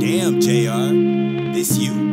Damn, JR. This you.